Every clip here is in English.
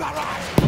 barrage!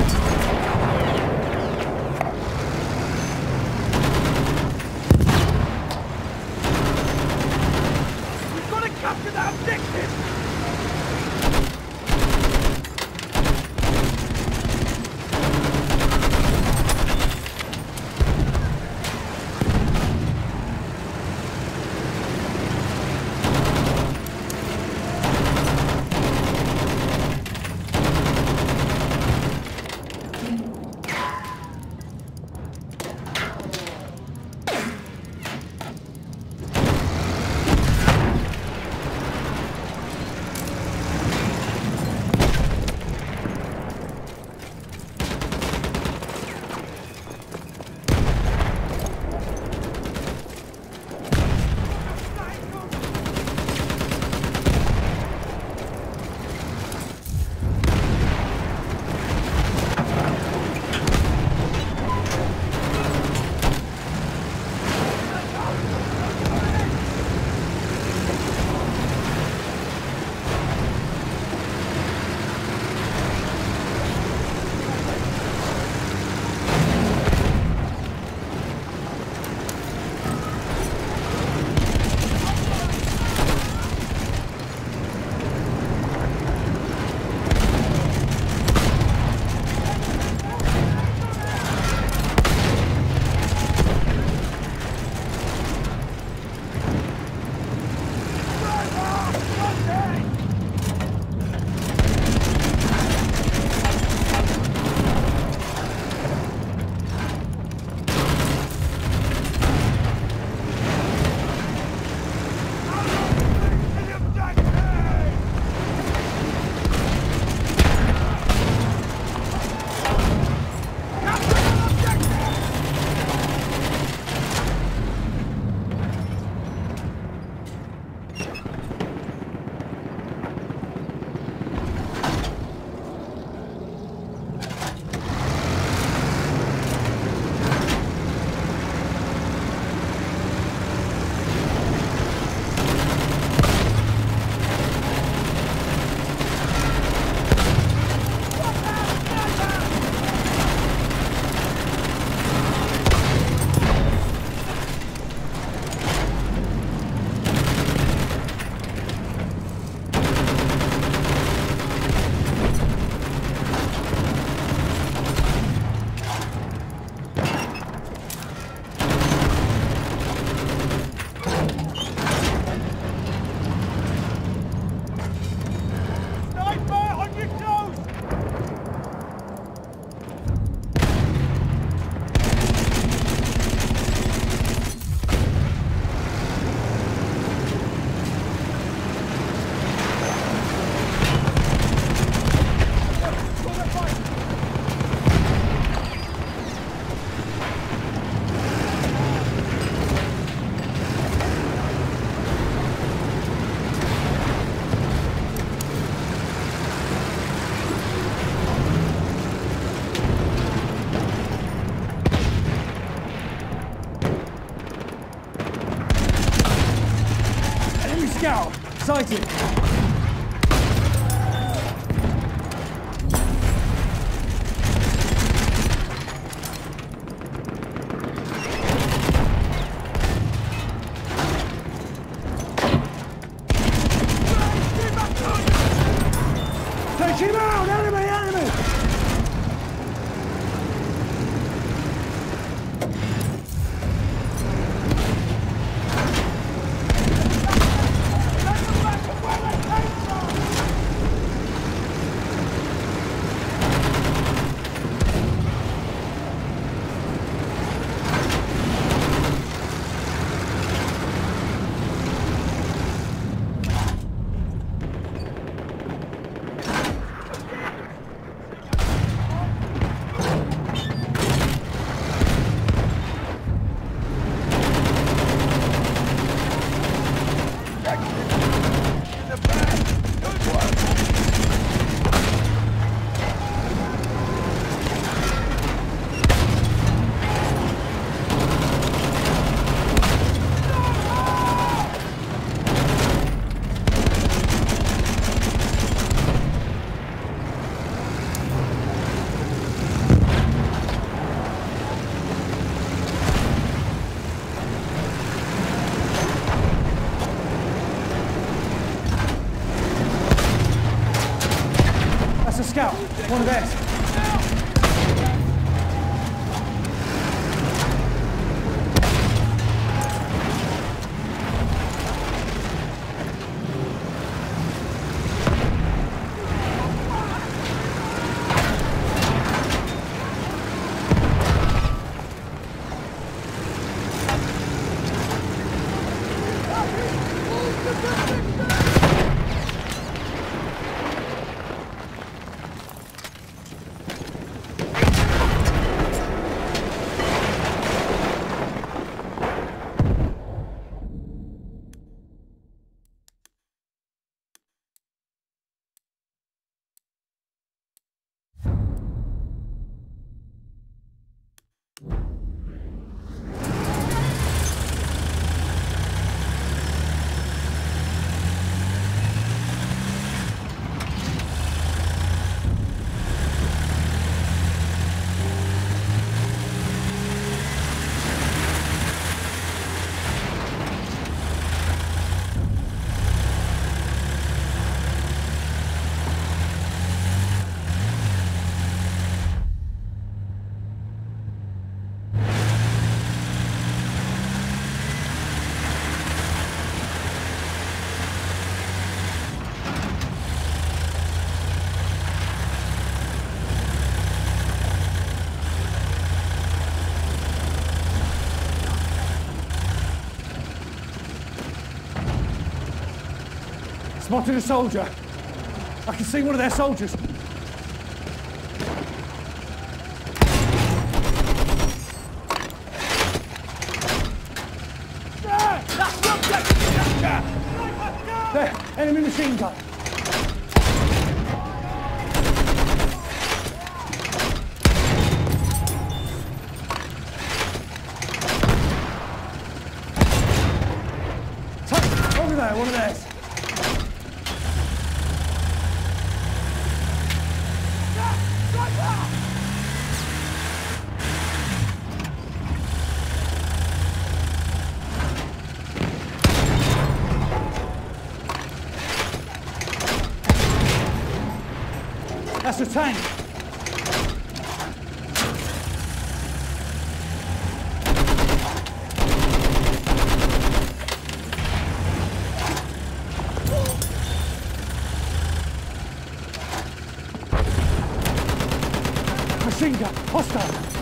Spotted a soldier. I can see one of their soldiers. There, enemy machine gun. Touch, over there, one of theirs. That's a tank. Machine gun, hostile.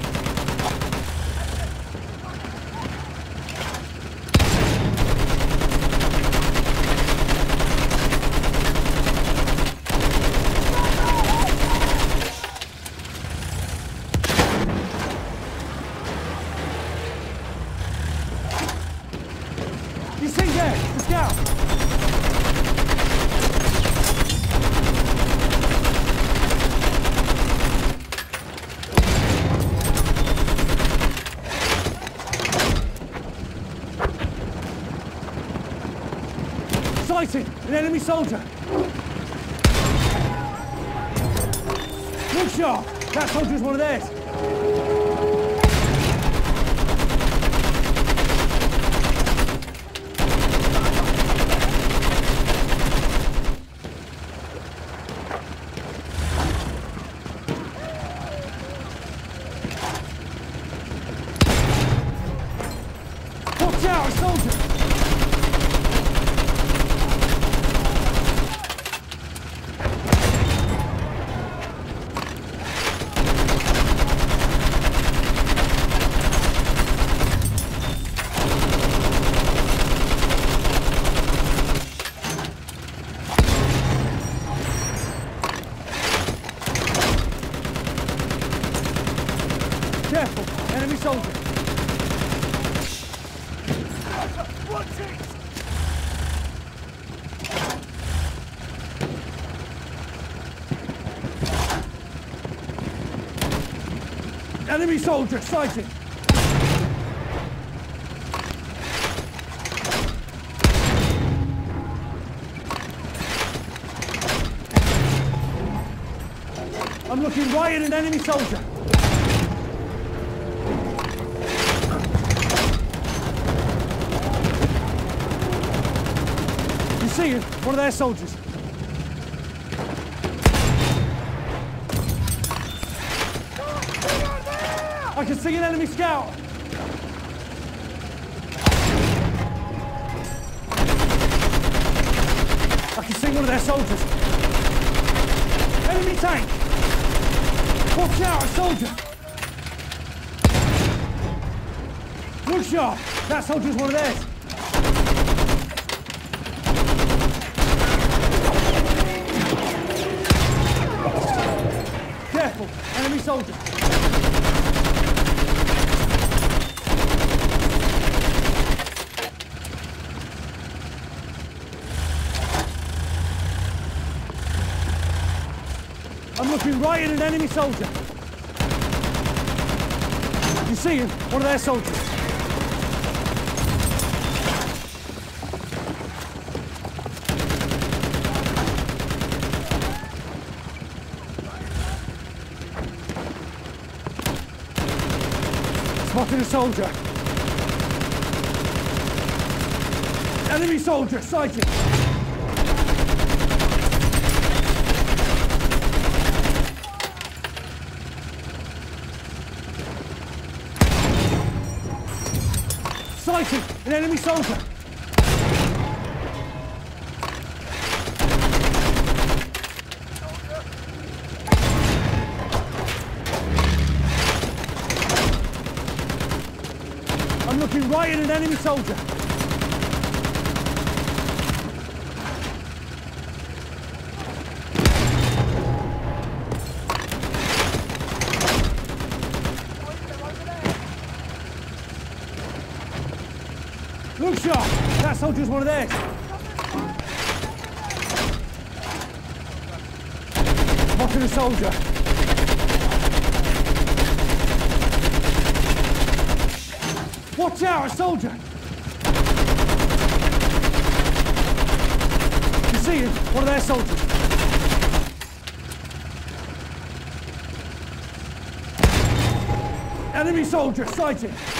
sighted! An enemy soldier! Look sharp! That soldier's one of theirs! Watch out, a soldier! Enemy soldier sighted. I'm looking right at an enemy soldier. You see it? One of their soldiers. I can see an enemy scout. I can see one of their soldiers. Enemy tank. Watch out, a soldier. Look sharp. That soldier's one of theirs. Careful, enemy soldier. At an enemy soldier. You see him? One of their soldiers. Spotted a soldier. Enemy soldier sighted. Sighted an enemy soldier. I'm looking right at an enemy soldier. Look sharp. That soldier's one of theirs. Spotted a soldier. Watch out, a soldier! You see him? One of their soldiers. Enemy soldier sighted.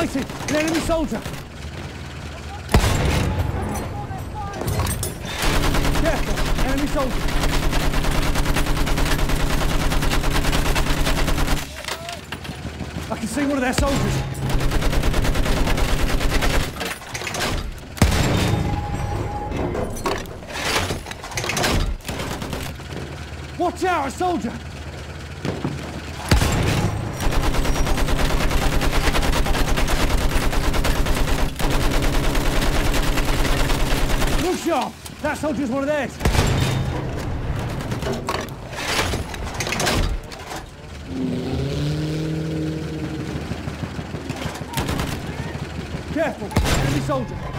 Sighted! An enemy soldier! Careful! Enemy soldier! I can see one of their soldiers. Watch out, a soldier! Look sharp! That soldier's one of theirs. Careful, enemy soldier.